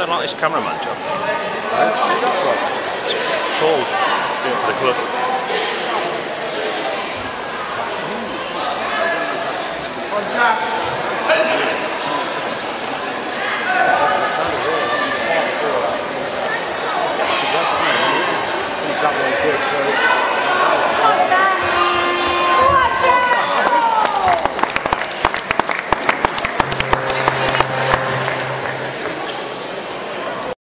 they're not his cameraman job? It's cold. For the club. Ooh.